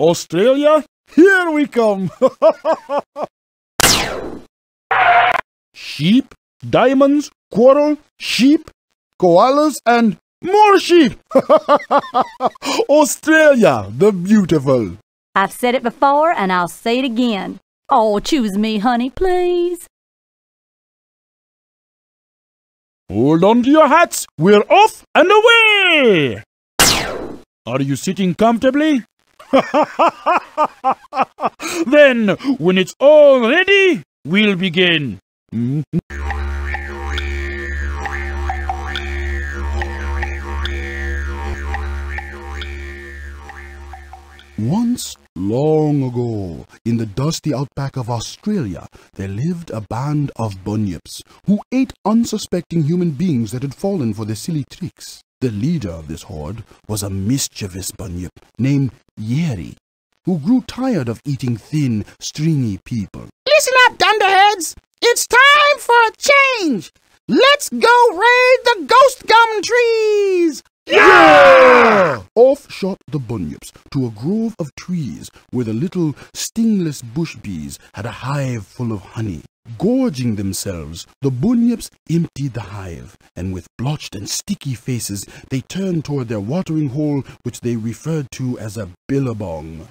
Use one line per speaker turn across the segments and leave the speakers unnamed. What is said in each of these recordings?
Australia, here we come. sheep, diamonds, coral, sheep, koalas, and more sheep. Australia, the beautiful.
I've said it before and I'll say it again. Oh, choose me, honey, please.
Hold on to your hats. We're off and away. Are you sitting comfortably? then, when it's all ready, we'll begin. Once, long ago, in the dusty outback of Australia, there lived a band of bunyips who ate unsuspecting human beings that had fallen for their silly tricks. The leader of this horde was a mischievous bunyip named Yeri, who grew tired of eating thin, stringy people.
Listen up, dunderheads! It's time for a change! Let's go raid the ghost gum trees!
Yeah! Off shot the bunyips to a grove of trees where the little stingless bush bees had a hive full of honey. Gorging themselves, the bunyips emptied the hive, and with blotched and sticky faces, they turned toward their watering hole, which they referred to as a billabong.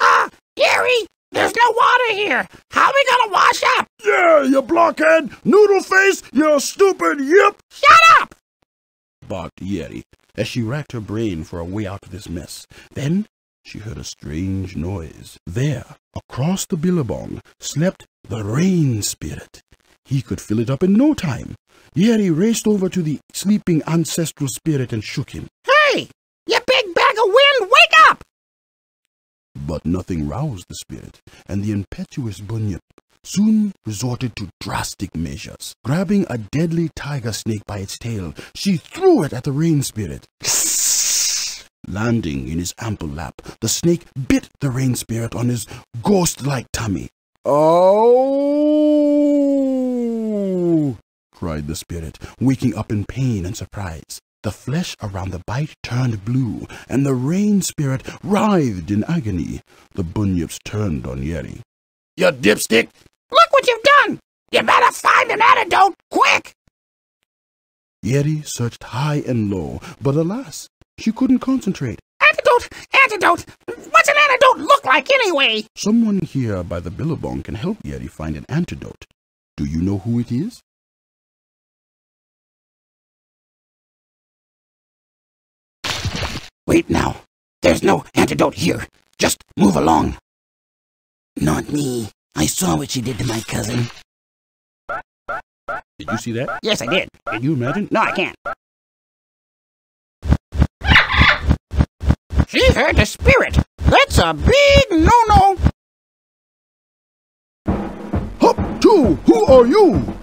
Ah, Gary, there's no water here. How are we gonna wash up?
Yeah, you blockhead! Noodle face, you stupid yip!
Shut up!
Barked Yeri as she racked her brain for a way out of this mess. Then she heard a strange noise. There, across the billabong, slept the rain spirit. He could fill it up in no time. Yeri raced over to the sleeping ancestral spirit and shook him.
Hey, you big bag of wind, wake up!
But nothing roused the spirit, and the impetuous Bunyip soon resorted to drastic measures. Grabbing a deadly tiger snake by its tail, she threw it at the rain spirit. Landing in his ample lap, the snake bit the rain spirit on his ghost-like tummy. Oh! cried the spirit, waking up in pain and surprise. The flesh around the bite turned blue, and the rain spirit writhed in agony. The bunyips turned on Yeri. You dipstick!
Look what you've done! You better find an antidote, quick!
Yeri searched high and low, but alas, she couldn't concentrate.
Antidote! Antidote! What's an antidote look like anyway?
Someone here by the billabong can help Yeri find an antidote. Do you know who it is?
Wait now. There's no antidote here. Just move along. Not me. I saw what she did to my cousin.
Did you see that?
Yes, I did.
Can you imagine?
No, I can't. She heard the spirit. That's a big no-no.
Hop two, who are you?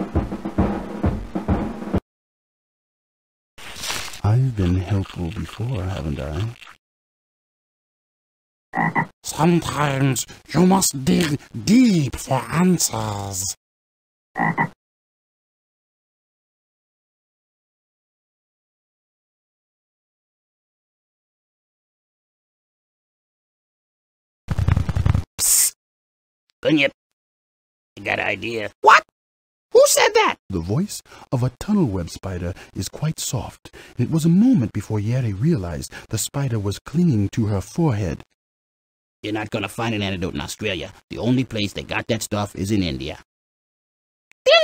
I've been helpful before, haven't I?
Sometimes you must dig deep for answers. Psst. Bunyip, you got an idea? What? Who said that?
The voice of a tunnel web spider is quite soft. It was a moment before Yeri realized the spider was clinging to her forehead.
You're not gonna find an antidote in Australia. The only place they got that stuff is in India.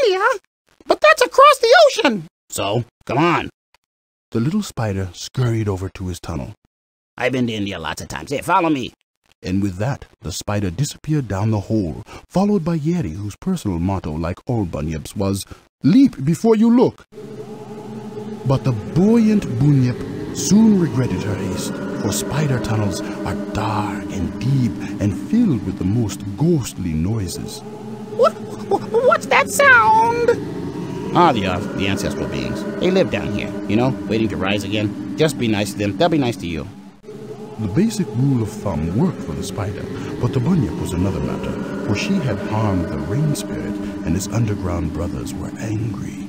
India? But that's across the ocean! So, come on.
The little spider scurried over to his tunnel.
I've been to India lots of times. Here, follow me.
And with that, the spider disappeared down the hole, followed by Yeri, whose personal motto, like all bunyips, was, Leap before you look. But the buoyant bunyip soon regretted her haste, for spider tunnels are dark and deep and filled with the most ghostly noises.
What, what's that sound?
Ah, the, uh, the ancestral beings. They live down here, you know, waiting to rise again. Just be nice to them. They'll be nice to you.
The basic rule of thumb worked for the spider, but the bunyip was another matter, for she had harmed the rain spirit, and his underground brothers were angry.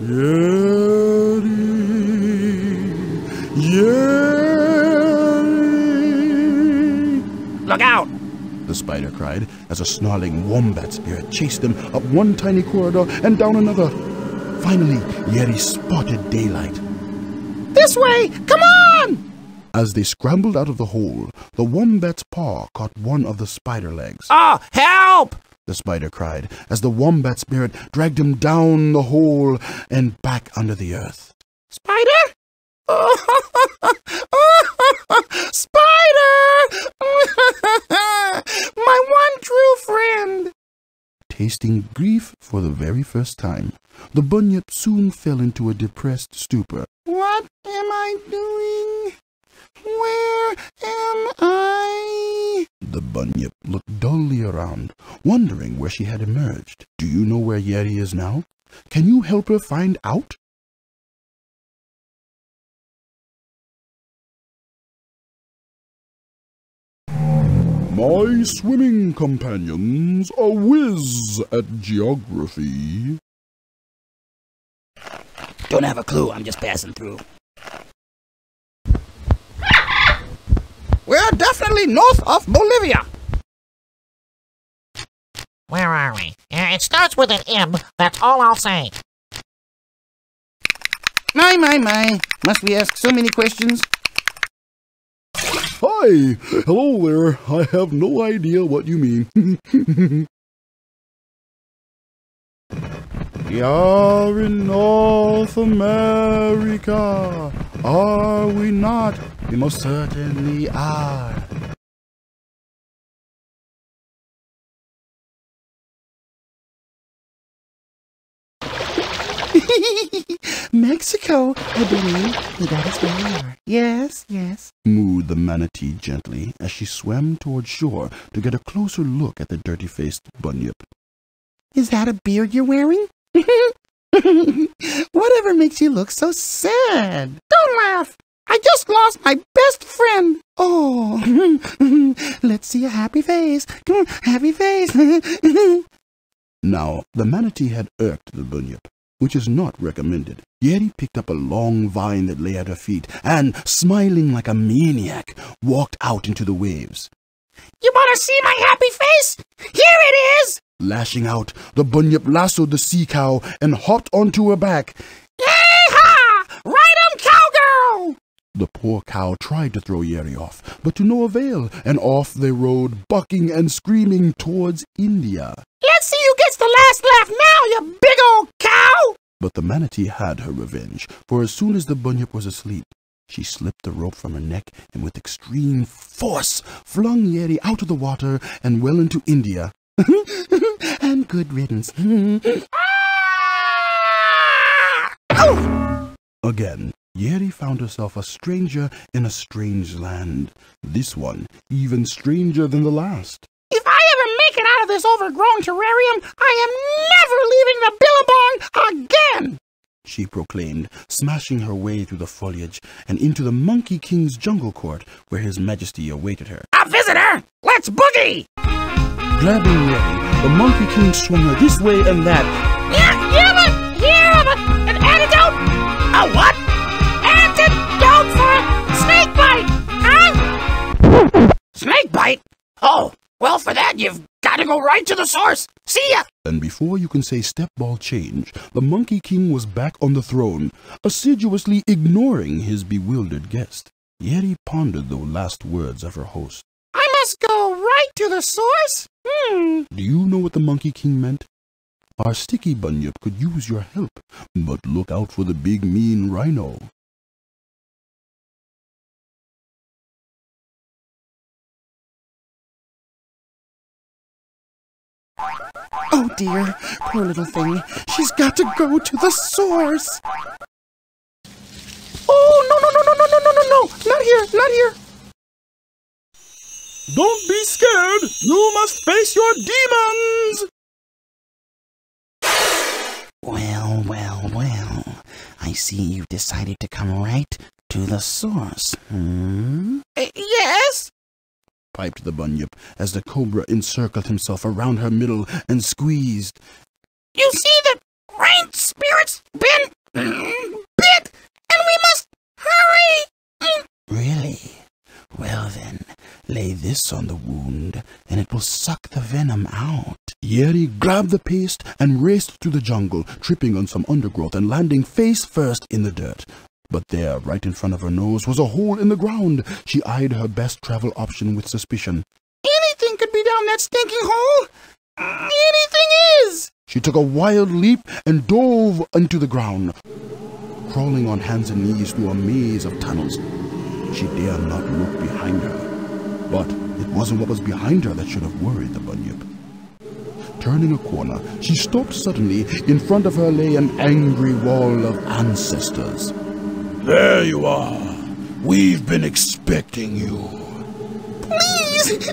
Yeri, Yeri,
Look out!
The spider cried as a snarling wombat spirit chased them up one tiny corridor and down another. Finally, Yeri spotted daylight.
This way! Come on!
As they scrambled out of the hole, the wombat's paw caught one of the spider legs.
Oh, help!
The spider cried as the wombat spirit dragged him down the hole and back under the earth.
Spider? Spider! My one true friend!
Tasting grief for the very first time, the bunyip soon fell into a depressed stupor.
What am I doing? Where am I?
The bunyip looked dully around, wondering where she had emerged. Do you know where Yeri is now? Can you help her find out? My swimming companions are whiz at geography.
Don't have a clue, I'm just passing through. We're definitely north of Bolivia.
Where are we? Uh, it starts with an M, that's all I'll say.
My, my, my. Must we ask so many questions?
Hi! Hello there. I have no idea what you mean. We are in North America, are we not? We most certainly are.
Mexico, I believe. That is where we are. Yes, yes.
mooed the manatee gently as she swam toward shore to get a closer look at the dirty-faced bunyip.
Is that a beard you're wearing? Whatever makes you look so sad? Don't laugh. I just lost my best friend. Oh, let's see a happy face. Come on, happy face.
Now, the manatee had irked the bunyip, which is not recommended. Yet he picked up a long vine that lay at her feet and, smiling like a maniac, walked out into the waves.
you want to see my happy face? Here it is.
Lashing out, the bunyip lassoed the sea cow and hopped onto her back.
Yee-haw! Ride 'em, cowgirl!
The poor cow tried to throw Yeri off, but to no avail, and off they rode, bucking and screaming towards India.
Let's see who gets the last laugh now, you big old cow!
But the manatee had her revenge, for as soon as the bunyip was asleep, she slipped the rope from her neck and with extreme force flung Yeri out of the water and well into India. and good riddance.
Ah!
Again, Yeri found herself a stranger in a strange land. This one even stranger than the last.
If I ever make it out of this overgrown terrarium, I am never leaving the Billabong again!
she proclaimed, smashing her way through the foliage and into the Monkey King's jungle court, where his majesty awaited her.
A visitor! Let's boogie!
Grabbing Yeri, the Monkey King swung her this way and that,
snake bite, huh? Snake bite? Oh, well, for that, you've got to go right to the source. See ya!
and before you can say step ball change, the Monkey King was back on the throne, assiduously ignoring his bewildered guest. Yeri pondered the last words of her host.
I must go right to the source? Hmm.
Do you know what the Monkey King meant? Our sticky bunyip could use your help, but look out for the big mean rhino.
Oh dear, poor little thing. She's got to go to the source. Oh, no, no, no, no, no, no, no, no, no. Not here, not here.
Don't be scared! You must face your demons!
Well, well, well. I see you've decided to come right to the source, hmm? yes?
Piped the bunyip as the cobra encircled himself around her middle and squeezed.
You see the rain spirit's been bit, and we must hurry.
Really? Well then,
Lay this on the wound, and it will suck the venom out. Yeri grabbed the paste and raced through the jungle, tripping on some undergrowth and landing face first in the dirt. But there, right in front of her nose, was a hole in the ground. She eyed her best travel option with suspicion.
Anything could be down that stinking hole. Anything is.
She took a wild leap and dove into the ground, crawling on hands and knees through a maze of tunnels. She dared not look behind her. But it wasn't what was behind her that should have worried the bunyip. Turning a corner, she stopped suddenly. In front of her lay an angry wall of ancestors. There you are. We've been expecting you.
Please,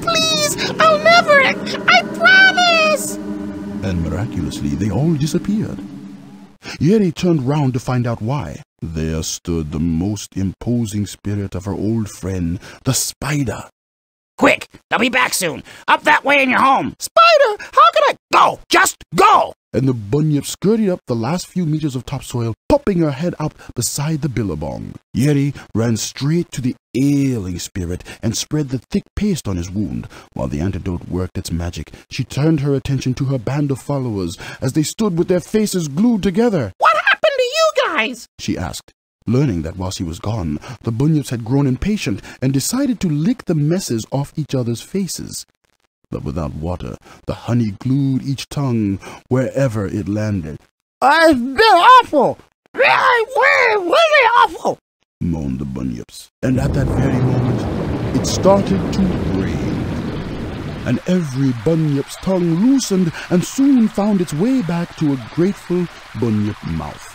please, I'll never. I promise.
And miraculously, they all disappeared. Yeri turned round to find out why. There stood the most imposing spirit of her old friend, the spider.
Quick, they'll be back soon. Up that way in you're home. Spider, how can I go? Just go.
And the bunyip skirted up the last few meters of topsoil, popping her head up beside the billabong. Yeri ran straight to the ailing spirit and spread the thick paste on his wound. While the antidote worked its magic, she turned her attention to her band of followers as they stood with their faces glued together.
What happened to you guys?
She asked learning that whilst he was gone, the bunyips had grown impatient and decided to lick the messes off each other's faces. But without water, the honey glued each tongue wherever it landed.
I've been awful! Really, really, really awful!
moaned the bunyips. And at that very moment, it started to rain. And every bunyip's tongue loosened and soon found its way back to a grateful bunyip mouth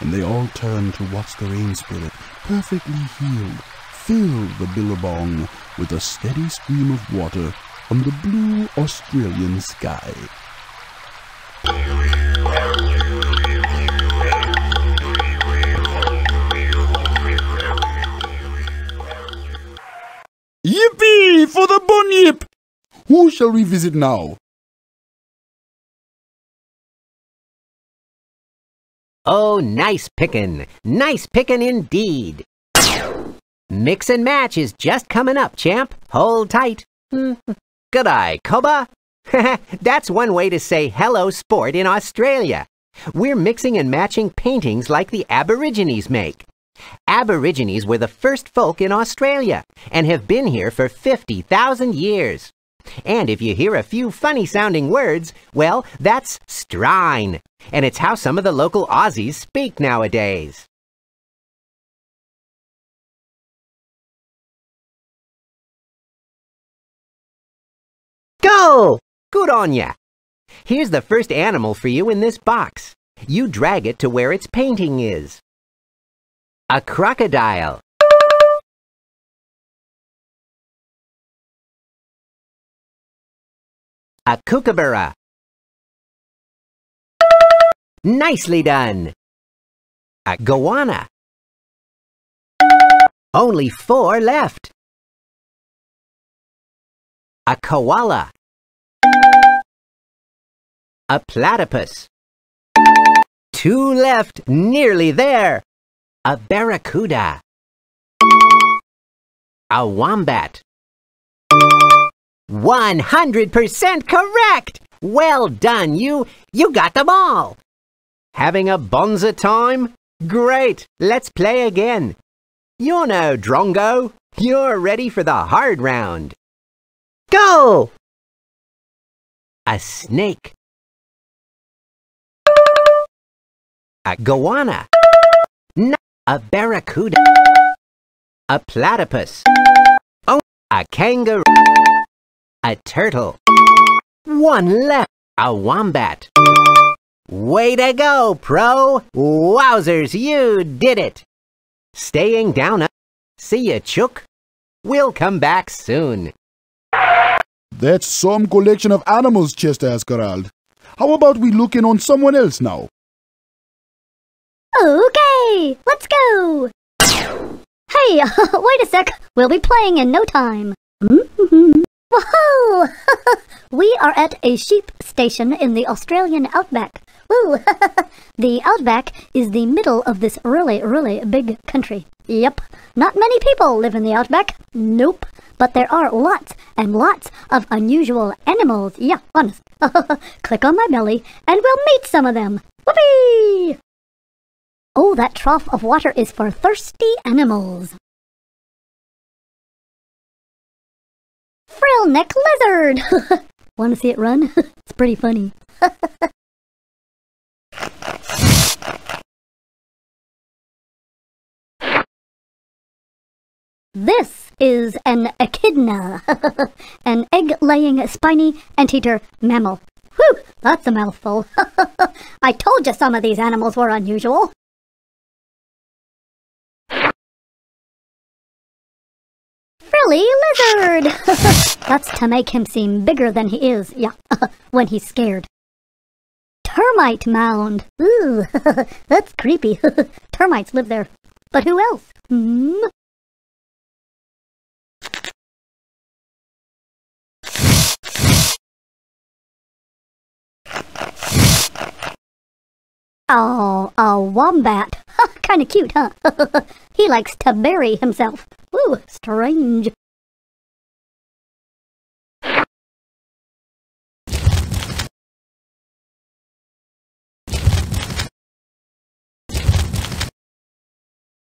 and they all turned to watch the rain spirit, perfectly healed, fill the billabong with a steady stream of water from the blue Australian sky. Yippee for the bunyip! Who shall we visit now?
Oh, nice pickin', nice pickin' indeed. Mix and match is just coming up, champ. Hold tight. Eye, Coba. That's one way to say hello sport in Australia. We're mixing and matching paintings like the Aborigines make. Aborigines were the first folk in Australia and have been here for 50,000 years. And if you hear a few funny sounding words, well, that's strine. And it's how some of the local Aussies speak nowadays. Go! Good on ya! Here's the first animal for you in this box. You drag it to where its painting is. A crocodile. A kookaburra. Nicely done. A goanna. Only four left. A koala. A platypus. Two left, nearly there. A barracuda. A wombat. 100% correct! Well done, you. You got them all. Having a bonza time? Great, let's play again. You know, Drongo, you're ready for the hard round. Go! A snake. A goanna. No, a barracuda. A platypus. Oh, a kangaroo. A turtle. One left. A wombat. Way to go, pro! Wowzers, you did it! Staying down. See ya, Chook. We'll come back soon.
That's some collection of animals, Chester Ascarald. How about we look in on someone else now?
Okay, let's go! Hey, wait a sec. We'll be playing in no time. Whoa! we are at a sheep station in the Australian outback. Woo! the outback is the middle of this really, really big country. Yep, not many people live in the outback. Nope. But there are lots and lots of unusual animals. Yeah, honest. Click on my belly and we'll meet some of them. Whoopee! Oh, that trough of water is for thirsty animals. Frill neck lizard! Want to see it run? it's pretty funny. This is an echidna, an egg-laying spiny anteater mammal. Whew, that's a mouthful. I told you some of these animals were unusual. Frilly lizard! that's to make him seem bigger than he is, yeah, when he's scared. Termite mound. Ooh, that's creepy. Termites live there. But who else? Hmm? Oh, a wombat. Kinda cute, huh? he likes to bury himself. Ooh, strange.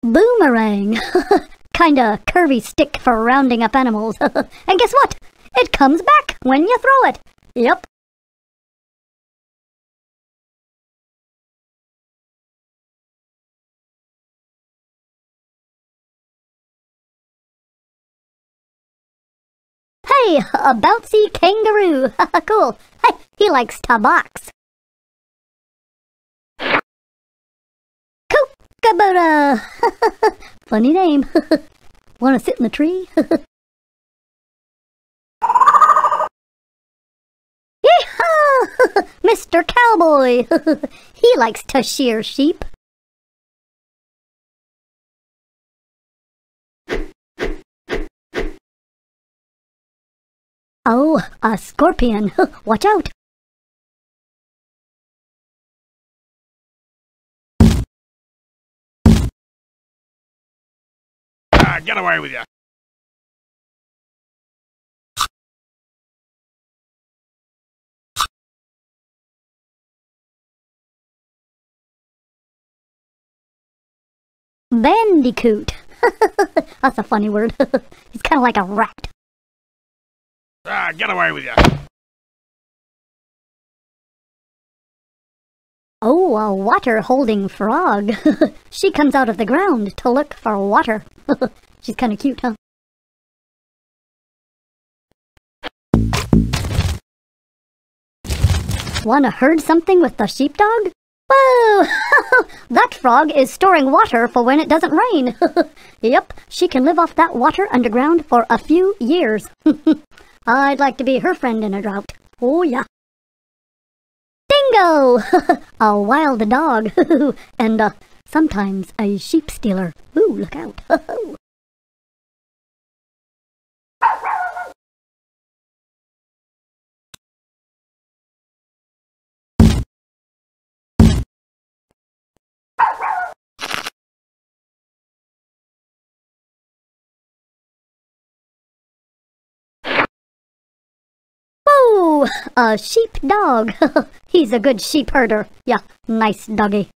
Boomerang. Kinda curvy stick for rounding up animals. and guess what? It comes back when you throw it. Yep. Hey, a bouncy kangaroo. cool. Hey, he likes to box. Kookaburra. Funny name. Want to sit in the tree? Yeehaw! Mr. Cowboy. he likes to shear sheep. Oh, a scorpion. Watch out.
Ah, get away with you.
Bandicoot. That's a funny word. He's kind of like a rat.
Ah, get away with you.
Oh, a water-holding frog. she comes out of the ground to look for water. She's kind of cute, huh? Wanna herd something with the sheepdog? Whoa! that frog is storing water for when it doesn't rain. yep, she can live off that water underground for a few years. I'd like to be her friend in a drought. Oh, yeah. Dingo! a wild dog. and uh, sometimes a sheep stealer. Ooh, look out. A sheep dog. He's a good sheep herder. Yeah, nice doggy.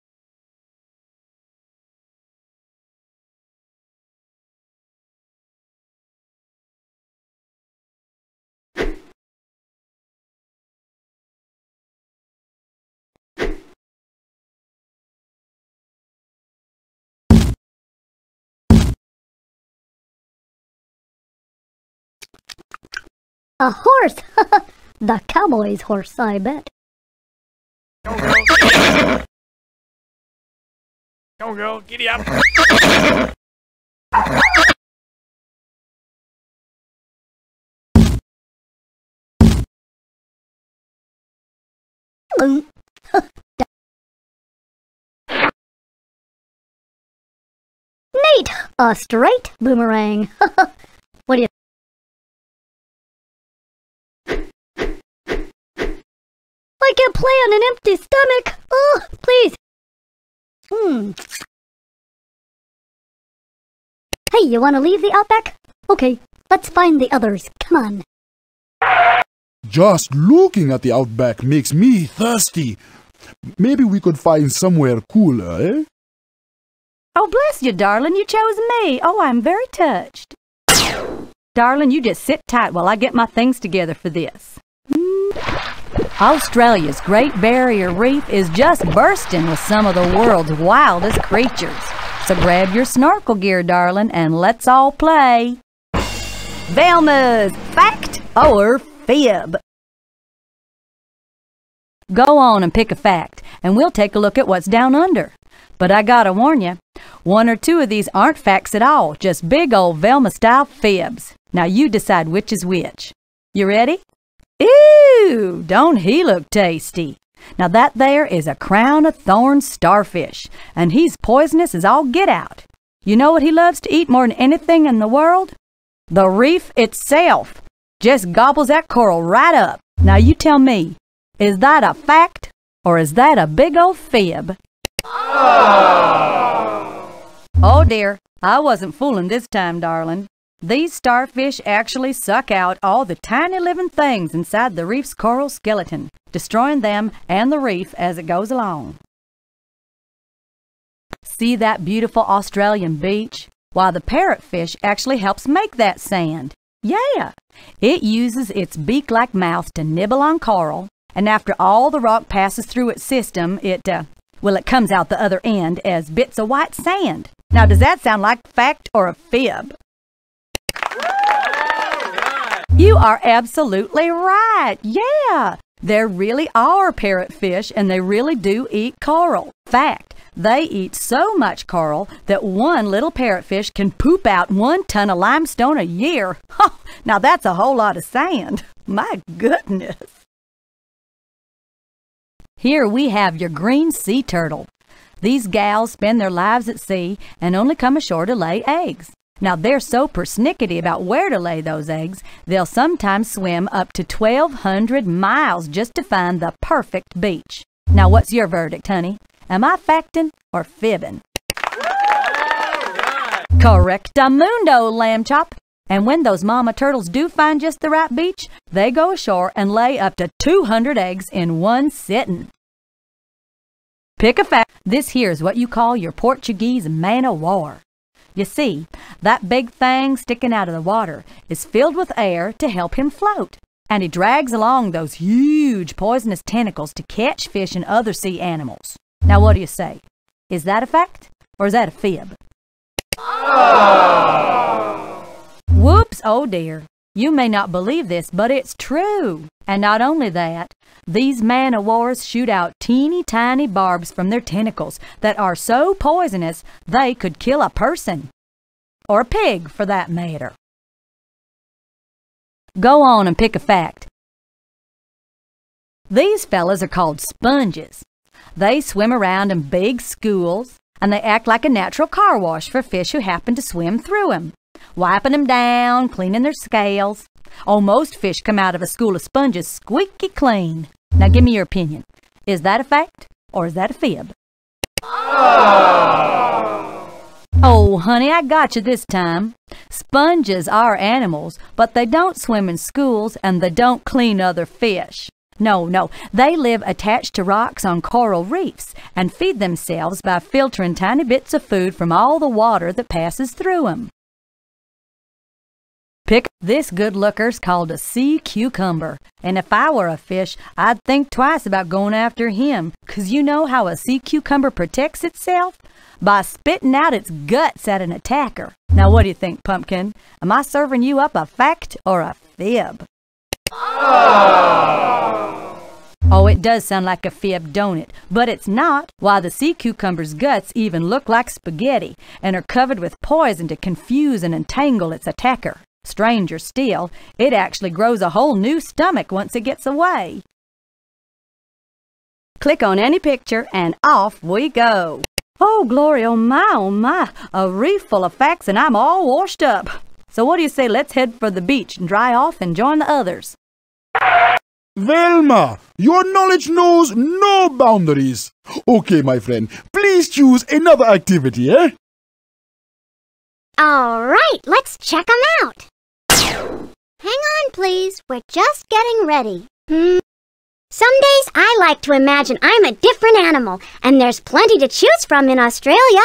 A horse! the cowboy's horse, I bet.
Go, girl. Giddy up. Go, girl. Giddy up.
Neat! A straight boomerang. what do you I can't play on an empty stomach. Oh, please. Hmm. Hey, you want to leave the outback? Okay, let's find the others. Come on.
Just looking at the outback makes me thirsty. Maybe we could find somewhere cooler, eh?
Oh, bless you, darling. You chose me. Oh, I'm very touched. darling, you just sit tight while I get my things together for this. Australia's Great Barrier Reef is just bursting with some of the world's wildest creatures. So grab your snorkel gear, darling, and let's all play. Velma's Fact or Fib. Go on and pick a fact, and we'll take a look at what's down under. But I gotta warn you, one or two of these aren't facts at all, just big old Velma style fibs. Now you decide which is which. You ready? Ew, don't he look tasty? Now that there is a crown of thorns starfish, and he's poisonous as all get out. You know what he loves to eat more than anything in the world? The reef itself. Just gobbles that coral right up. Now you tell me, is that a fact or is that a big old fib? Oh, oh dear, I wasn't fooling this time, darling. These starfish actually suck out all the tiny living things inside the reef's coral skeleton, destroying them and the reef as it goes along. See that beautiful Australian beach? Why, the parrotfish actually helps make that sand. Yeah, it uses its beak-like mouth to nibble on coral, and after all the rock passes through its system, it, uh, well, it comes out the other end as bits of white sand. Now, does that sound like fact or a fib? You are absolutely right. Yeah. There really are parrotfish and they really do eat coral. Fact, they eat so much coral that one little parrotfish can poop out one ton of limestone a year. now that's a whole lot of sand. My goodness. Here we have your green sea turtle. These gals spend their lives at sea and only come ashore to lay eggs. Now they're so persnickety about where to lay those eggs, they'll sometimes swim up to 1,200 miles just to find the perfect beach. Now what's your verdict, honey? Am I facting or fibbing? Correctamundo, lamb chop. And when those mama turtles do find just the right beach, they go ashore and lay up to 200 eggs in one sitting. Pick a fact. This here's what you call your Portuguese man o' war. You see, that big thing sticking out of the water is filled with air to help him float. And he drags along those huge poisonous tentacles to catch fish and other sea animals. Now, what do you say? Is that a fact or is that a fib? Ah! Whoops, oh dear. You may not believe this, but it's true. And not only that, these man o' wars shoot out teeny tiny barbs from their tentacles that are so poisonous they could kill a person. Or a pig, for that matter. Go on and pick a fact. These fellas are called sponges. They swim around in big schools, and they act like a natural car wash for fish who happen to swim through 'em wiping them down, cleaning their scales. Oh, most fish come out of a school of sponges squeaky clean. Now give me your opinion. Is that a fact or is that a fib? Oh, oh honey, I got you this time. Sponges are animals, but they don't swim in schools and they don't clean other fish. No, no, they live attached to rocks on coral reefs and feed themselves by filtering tiny bits of food from all the water that passes through 'em. Pick this good looker's called a sea cucumber. And if I were a fish, I'd think twice about going after him. 'Cause you know how a sea cucumber protects itself? By spitting out its guts at an attacker. Now what do you think, Pumpkin? Am I serving you up a fact or a fib? Oh, it does sound like a fib, don't it? But it's not. Why, the sea cucumber's guts even look like spaghetti and are covered with poison to confuse and entangle its attacker. Stranger still, it actually grows a whole new stomach once it gets away. Click on any picture and off we go. Oh, glory, oh my, oh my, a reef full of facts and I'm all washed up. So what do you say let's head for the beach and dry off and join the others?
Velma, your knowledge knows no boundaries. Okay, my friend, please choose another activity, eh?
All right, let's check them out. Hang on, please. We're just getting ready. Hmm. Some days I like to imagine I'm a different animal, and there's plenty to choose from in Australia.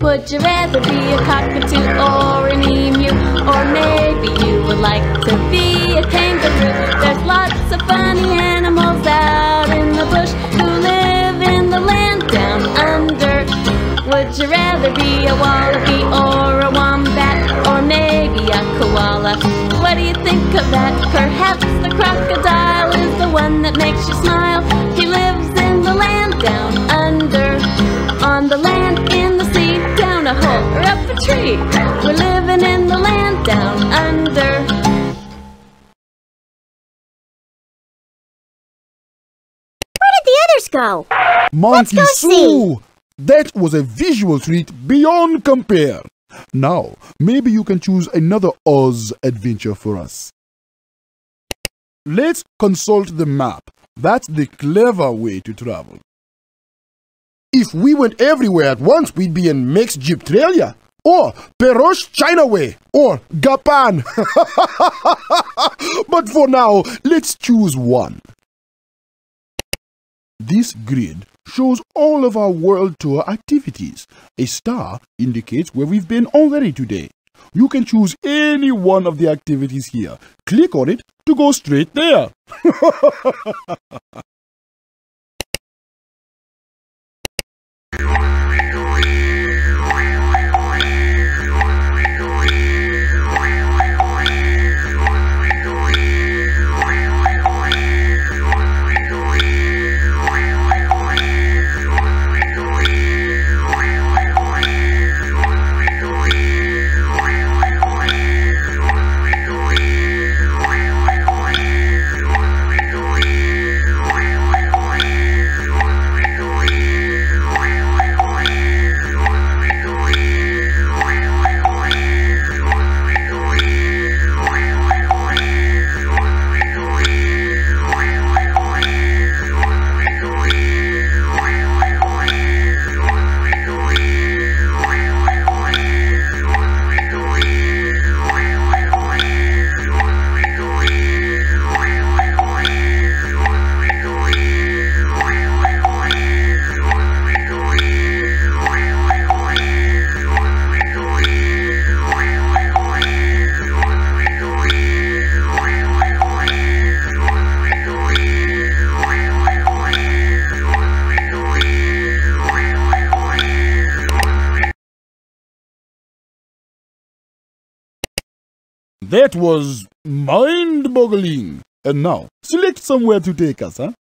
Would you rather be a cockatoo or an emu? Or maybe you would like to be a kangaroo? There's lots of funny animals out in the bush who live in the land down under. Would you rather be a wallaby or koala? What do you think of that? Perhaps the crocodile is the one that makes you smile. He lives in the land down under. On the land, in the sea, down a hole or up a tree. We're living in the land down under.
Where did the others go?
Monkey
go
Sue! That was a visual treat beyond compare. Now, maybe you can choose another Oz adventure for us. Let's consult the map. That's the clever way to travel. If we went everywhere at once, we'd be in Mex Gyptralia, or Perosh China Way, or Gapan. but for now, let's choose one. This grid shows all of our world tour activities. A star indicates where we've been already today. You can choose any one of the activities here. Click on it to go straight there. That was mind-boggling. And now, select somewhere to take us, huh?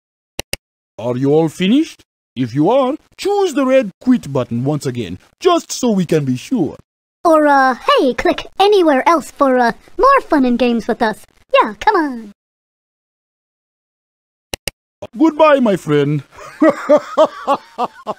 Are you all finished? If you are, choose the red quit button once again, just so we can be sure.
Or, uh, hey, click anywhere else for, uh, more fun and games with us. Yeah, come on.
Goodbye, my friend.